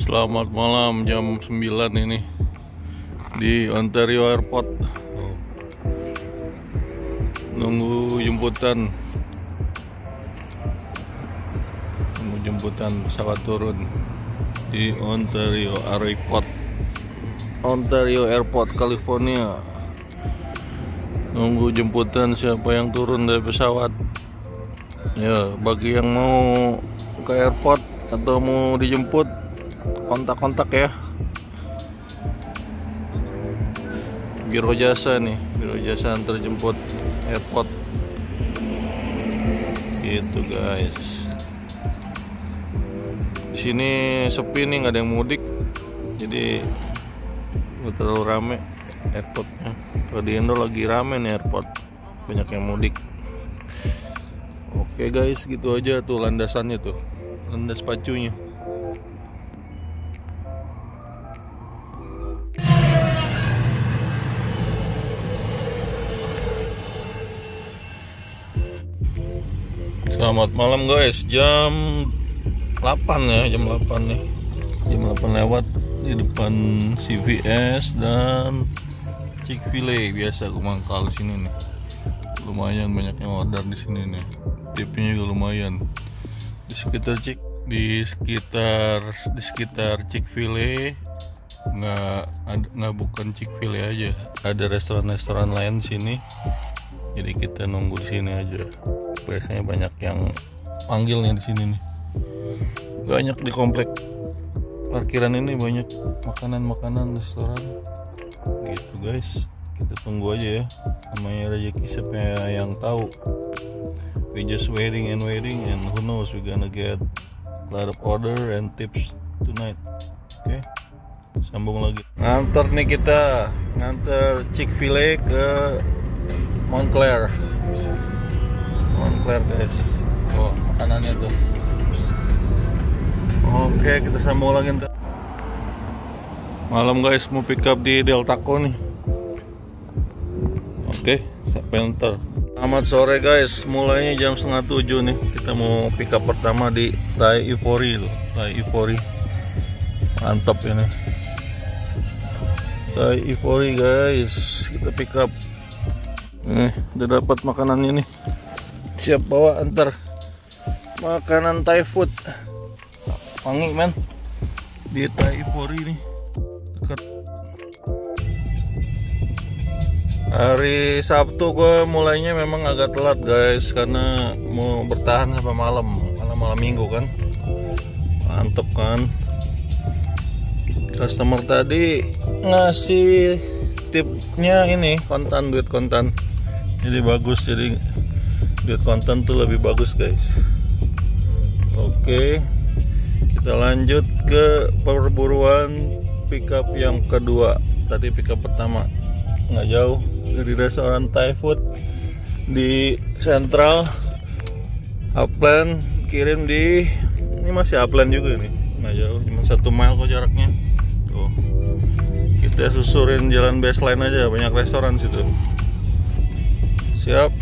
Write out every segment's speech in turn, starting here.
Selamat malam jam 9 ini di Ontario Airport. Nunggu jemputan. Nunggu jemputan pesawat turun di Ontario Airport. Ontario Airport, California. Nunggu jemputan siapa yang turun dari pesawat. Ya, bagi yang mau ke airport atau mau dijemput kontak-kontak ya. Biro jasa nih Biro jasa antar jemput airport. Gitu guys. Di sini sepi nih nggak ada yang mudik. Jadi nggak terlalu rame airportnya. Kalau di Indo lagi rame nih airport. Banyak yang mudik. Oke guys gitu aja tuh landasannya tuh. Landas pacunya Selamat malam guys. Jam 8 ya Jam 8 nih Jam 8 lewat Di depan CVS Dan Chick-fil-A Biasa aku mangkal di sini nih. Lumayan banyak yang order di sini nih. Tipnya juga lumayan. Di sekitar Chick Di sekitar Di sekitar Chick-fil-A nggak nggak bukan Chick-fil-A aja. Ada restoran-restoran lain sini. Jadi kita nunggu sini aja biasanya banyak yang panggilnya di sini nih. Banyak di komplek. Parkiran ini banyak makanan-makanan restoran. Gitu guys. Kita tunggu aja ya. Namanya rezeki siapa yang tahu? We just waiting and waiting and who knows we gonna get a lot of order and tips tonight. Oke? Okay? sambung lagi. Nganter nih kita. Nganter Chick-fil-A ke Montclair Montclair guys. Oh makanannya tuh. Oke kita sambung lagi ntar. Malam guys mau pick up di Deltaco nih. Oke sampai ntar Selamat sore guys, mulainya jam setengah tujuh nih. Kita mau pick up pertama di Thai Ivory tuh Thai Ivory Mantap ini. Thai Ivory guys Kita pick up. Nih, udah dapat makanannya nih siap bawa antar makanan Thai food. Wangi men. Di Thai Ivory nih dekat. Hari Sabtu gue mulainya memang agak telat guys karena mau bertahan sampai malam. Malam malam minggu kan. Mantep kan. Customer tadi ngasih tipnya ini kontan duit kontan. Jadi bagus jadi duit konten tuh lebih bagus guys. Oke kita lanjut ke perburuan pickup yang kedua. Tadi pickup pertama. Nggak jauh dari restoran Thai food di Central Upland kirim di ini masih Upland juga nih nggak jauh cuma satu mile kok jaraknya. Tuh. Kita susurin jalan baseline aja banyak restoran situ. Siap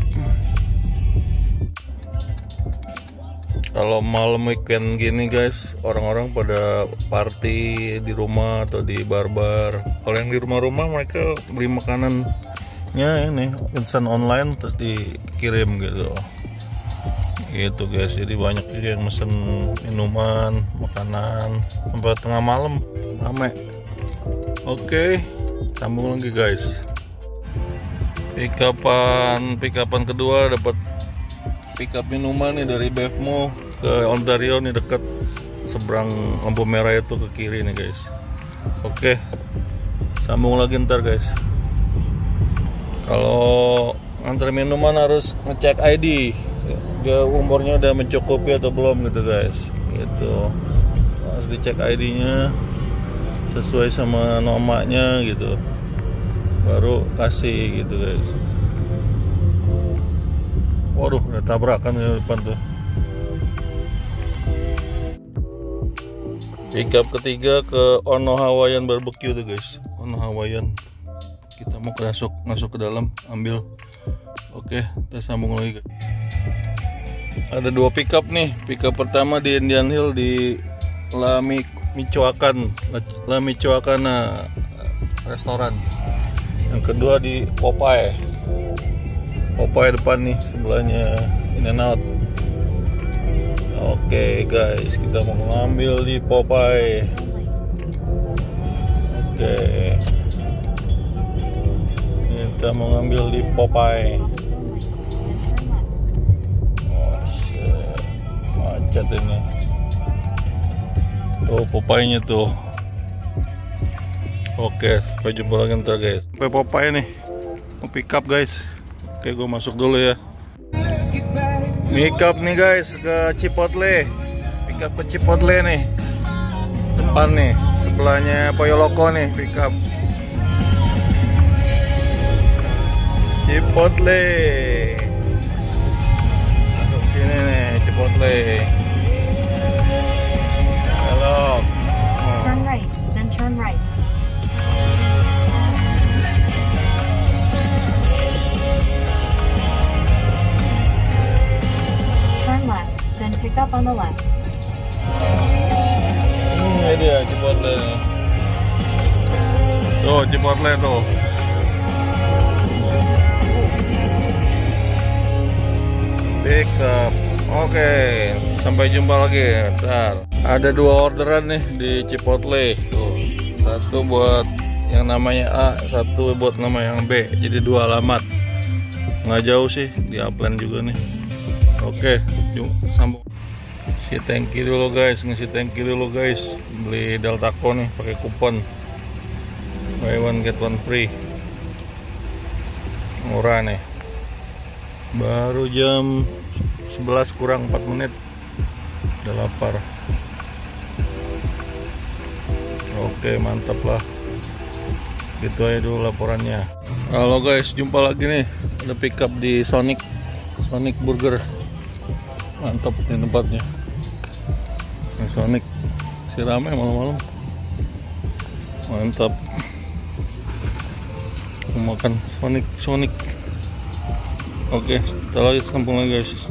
kalau malam weekend gini guys orang-orang pada party di rumah atau di barbar. Kalau yang di rumah-rumah mereka beli makanannya ini pesan online terus dikirim gitu. Gitu guys. Jadi banyak juga yang mesen minuman makanan sampai tengah malam. Rame. Oke sambung lagi guys. Pickupan pickupan kedua dapat pickup minuman nih dari Bevmo ke Ontario nih dekat seberang lampu merah itu ke kiri nih guys. Oke. Sambung lagi ntar guys. Kalau antar minuman harus ngecek ID dia umurnya udah mencukupi atau belum gitu guys. Gitu. Harus dicek ID nya sesuai sama nomanya gitu. Baru kasih gitu guys. Waduh, udah tabrakan di depan tuh. Pickup ketiga ke Ono Hawaiian Barbecue tuh guys. Ono Hawaiian. Kita mau masuk masuk ke dalam, ambil. Oke, kita sambung lagi. Ada dua pickup nih. Pickup pertama di Indian Hill di Lami Michoacan La Michoacana restoran yang kedua di Popeye Popeye depan nih sebelahnya In and Out Oke guys kita mau ngambil di Popeye. Oke. Kita mau ngambil di Popeye. Oh, macet ini. Tuh Popeye-nya tuh. Oke, sampai jumpa lagi ntar guys. Sampai Popeye nih, mau pick up guys. Oke, gue masuk dulu ya. Pick up nih guys ke Cipotle. Pick up ke Cipotle nih. Depan nih, sebelahnya Poyoloko nih pick up. Cipotle. Masuk sini nih, Cipotle. Halo. Turn right, then turn right. Pick up on the left. Hmm, ini dia Cipotle. Tuh, Cipotle tuh. Pick up. Oke, sampai jumpa lagi. Ntar. Ada dua orderan nih di Cipotle. Tuh, satu buat yang namanya A, satu buat nama yang B. Jadi dua alamat. Nggak jauh sih, di juga nih. Oke, yuk sambung. Si thank you dulu guys, ngasih thank you dulu guys. Beli Deltaco nih pakai kupon. Buy one get one free. Murah nih. Baru jam 11 kurang 4 menit. Udah lapar. Oke, mantap lah. Gitu aja dulu laporannya. Halo guys, jumpa lagi nih. Ada pick up di Sonic. Sonic Burger. Mantap nih tempatnya. Ini Sonic si rame malam-malam. Mantap. Makan Sonic Sonic. Oke, kita lagi sambung lagi guys.